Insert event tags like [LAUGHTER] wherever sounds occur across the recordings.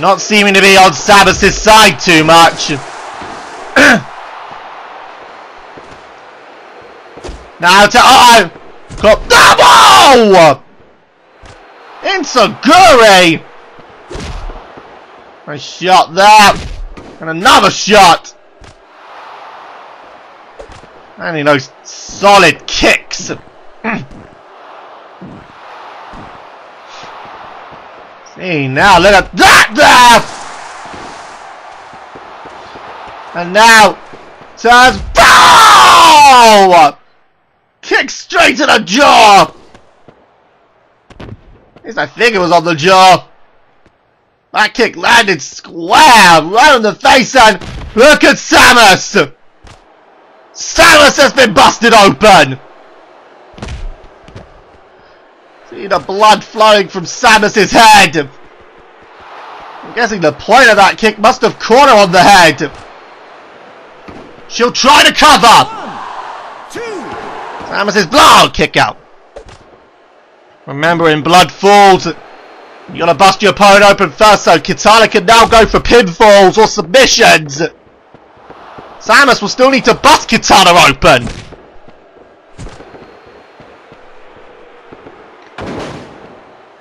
Not seeming to be on Samus's side too much. [CLEARS THROAT] now to uh oh, double! Enzuigiri! Nice shot there, and another shot. And he knows solid kicks. [CLEARS THROAT] See now, look at that there! And now, turns bow! Kick straight to the jaw! At least I think it was on the jaw. That kick landed square right on the face and look at Samus! Samus has been busted open! See the blood flowing from Samus's head! I'm guessing the point of that kick must have caught her on the head! She'll try to cover! Two. Samus's blood kick out! Remember in Blood Falls, you gotta bust your opponent open first so Kitana can now go for pinfalls or submissions! Samus will still need to bust Kitana open!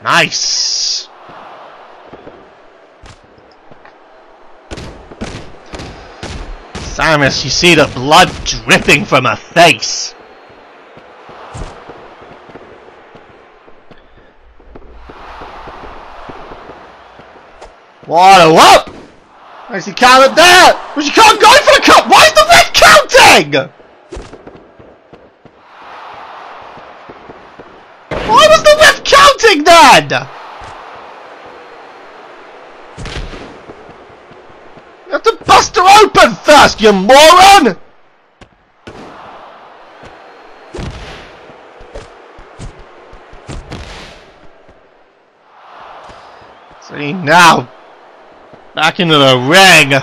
Nice! Samus, you see the blood dripping from her face. What a whoop! I see count there! But you can't go for the cup! Why is the ref counting? Why was the ref counting then? You have to bust open first, you moron! See now, back into the ring.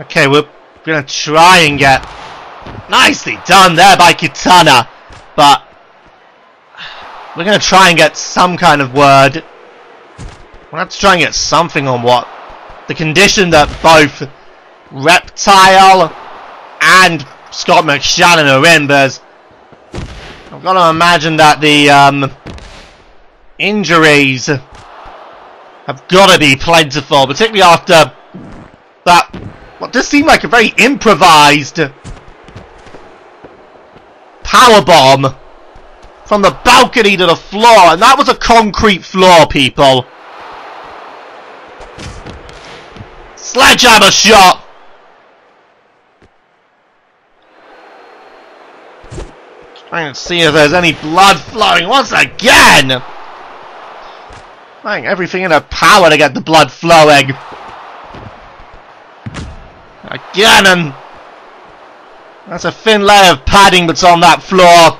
Okay, we're gonna try and get nicely done there by Kitana, but we're gonna try and get some kind of word. We'll have to try and get something on what the condition that both Reptile and Scott McShannon are in, I've got to imagine that the um, injuries have got to be plentiful, particularly after that what does seem like a very improvised power bomb from the balcony to the floor, and that was a concrete floor, people. Sledgehammer shot. Trying to see if there's any blood flowing once again. Trying everything in her power to get the blood flowing. Again, and that's a thin layer of padding that's on that floor.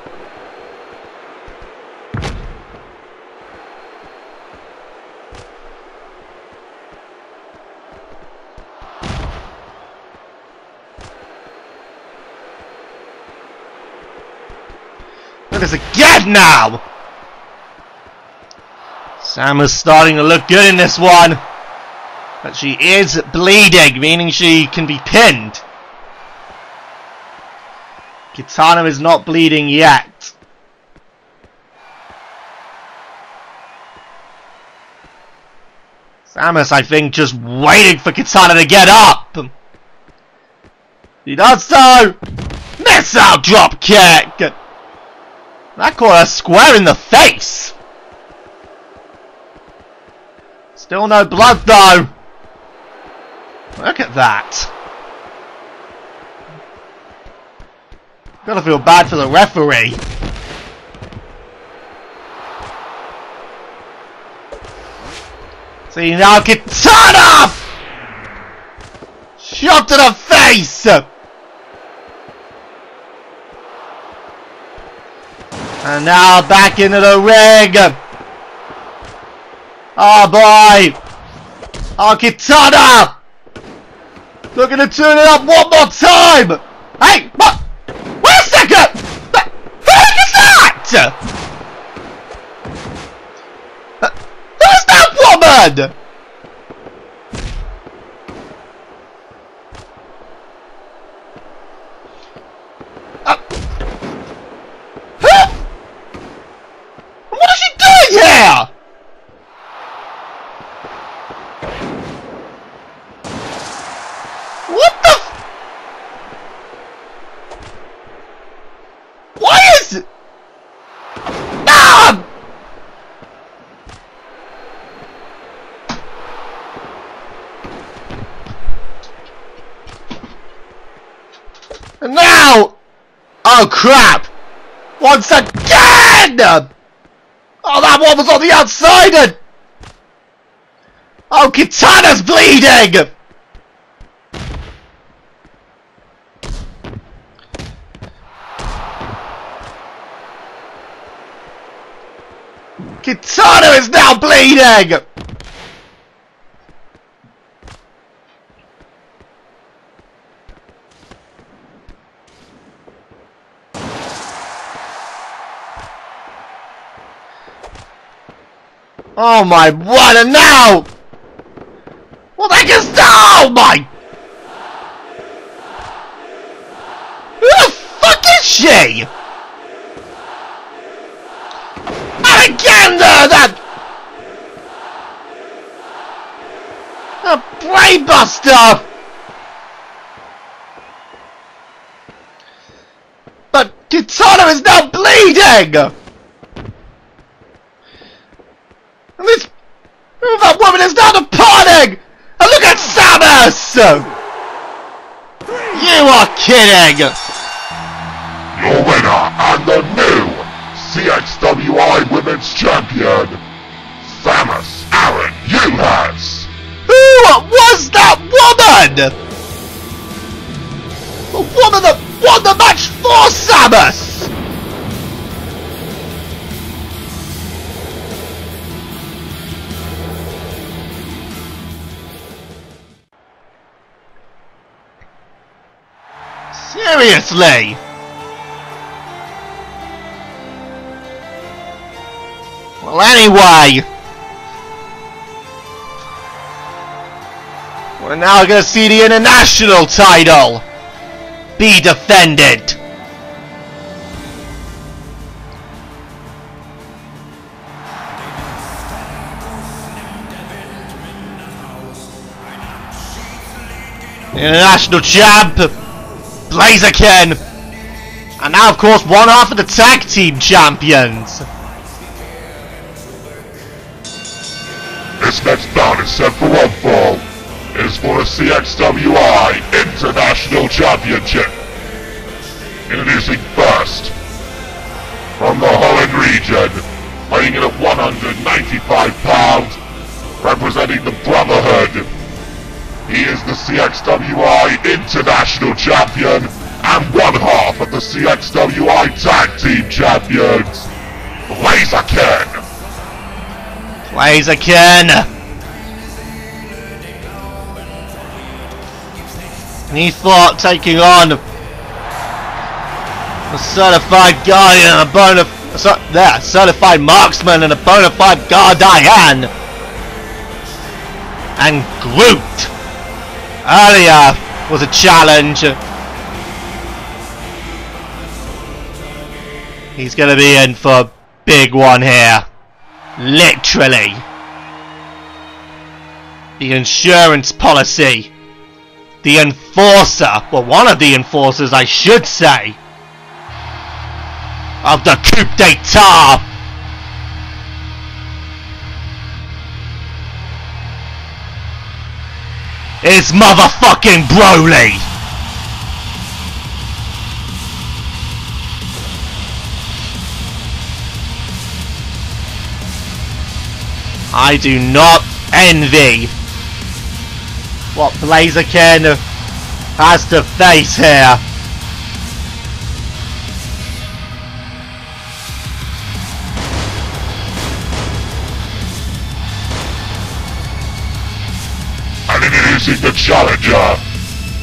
Look at this again now! Sam is starting to look good in this one. But she is bleeding, meaning she can be pinned. Kitana is not bleeding yet. Samus, I think, just waiting for Kitana to get up. He does so. Missile drop kick. That caught her square in the face! Still no blood though! Look at that! Gotta feel bad for the referee. See now Kitana! Shot to the face! And now back into the ring. Oh boy. Oh, Kitana. Looking to turn it up one more time. Hey, what? Wait a second. Who is that? Who's that woman? And now! Oh crap! Once again! Oh, that one was on the outside! and- Oh, Kitana's bleeding! Kitana is now bleeding! Oh my what and now! What the heck is oh my Who the fuck is she? Uh, that A brainbuster! But Kitana is now bleeding! And this oh, that woman is now departing! And look at Samus! You are kidding! Your winner and the new CXWI Women's Champion, Samus Aran Uhas. Who was that woman? The woman that won the match for Samus! Seriously? Well, anyway. We're now going to see the international title be defended. International champ, Blaziken. And now, of course, one half of the tag team champions. This next bout is set for one fall. It is for the CXWI International Championship. Introducing first, from the Holland region, weighing in at 195 pounds, representing the Brotherhood. He is the CXWI International Champion and one half of the CXWI Tag Team Champions, Laser Blaziken. Blaziken! And he thought taking on a certified guardian and a bona so, there, certified marksman and a bona fide guardian and Groot earlier was a challenge. He's gonna be in for a big one here. Literally. The insurance policy. The enforcer. Well, one of the enforcers, I should say. Of the coup d'etat. Is motherfucking Broly. I do not envy what Blaziken has to face here. And introducing the challenger,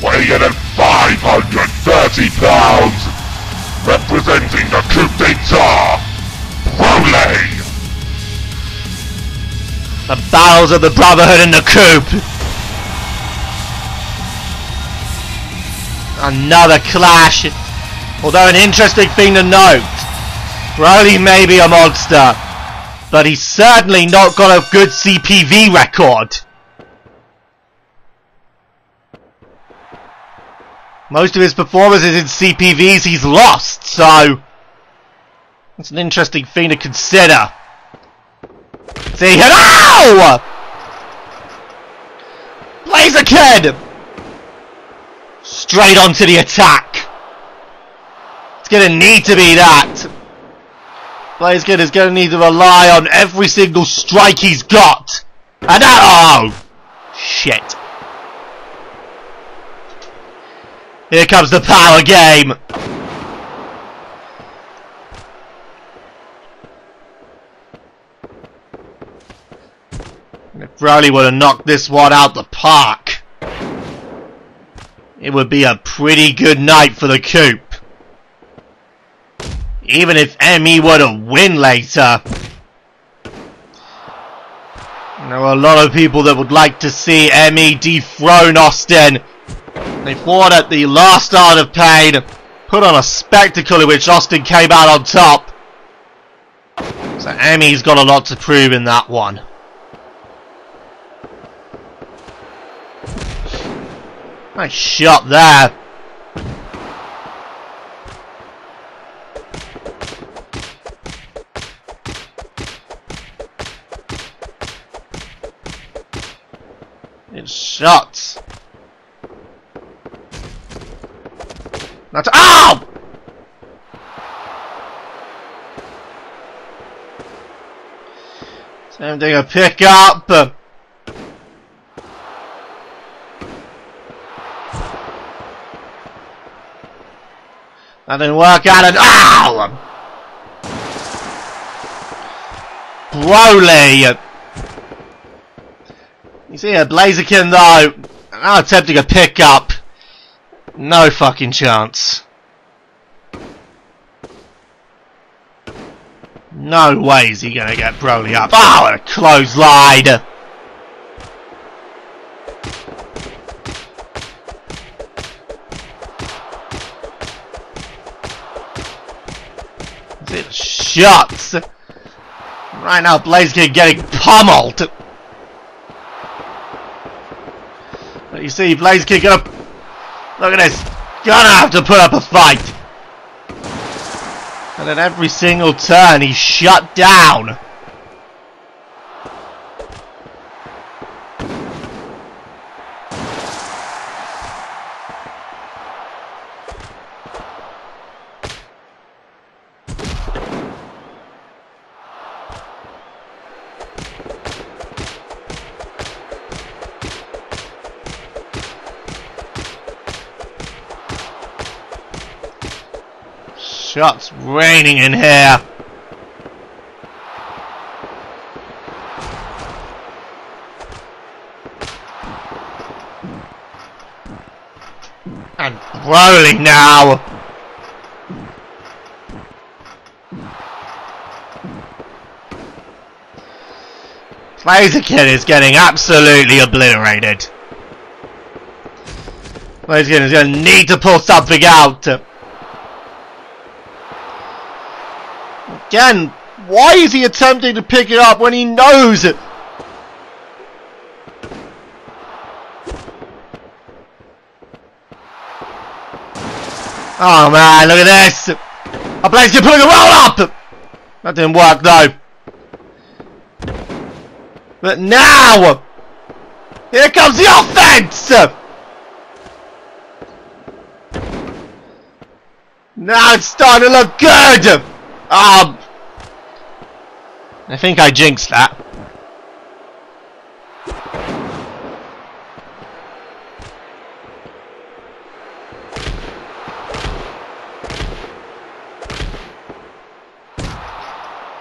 weighing in at 530 pounds, representing the coup d'etat, Broly. The battles of the Brotherhood in the coop. Another clash. Although an interesting thing to note, Broly may be a monster, but he's certainly not got a good CPV record. Most of his performances in CPVs he's lost, so it's an interesting thing to consider. See, hello! Blaziken! Straight onto the attack. It's gonna need to be that. Blaziken is gonna need to rely on every single strike he's got. And that, oh! Shit. Here comes the power game. If Broly would have knocked this one out the park, it would be a pretty good night for the coop. Even if ME were to win later. There are a lot of people that would like to see ME dethrone Austin they fought at the last Art of Pain, put on a spectacle in which Austin came out on top. So Emmy's got a lot to prove in that one. Nice shot there. It's shots. That's OW! Same thing a pick up. That didn't work out at all! Broly! You see a Blaziken though, now attempting a pick up. No fucking chance. No way is he gonna get Broly up. Oh, a clothesline! It shots. Right now, Blaze Blaziken getting pummeled. But you see, Blaziken gonna Look at this. Gonna have to put up a fight. And at every single turn, he's shut down. Shots raining in here. And rolling now. Blaziken is getting absolutely obliterated. Blaziken is going to need to pull something out. Again, why is he attempting to pick it up when he knows it? Oh man, look at this! A Blaziken putting a roll up! That didn't work though. But now! Here comes the offense! Now it's starting to look good! Um, I think I jinxed that.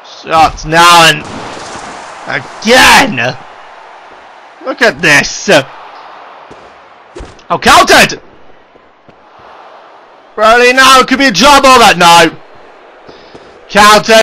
Shots now and again. Look at this. Oh, counted. Broly now could be a job all that now. Counter.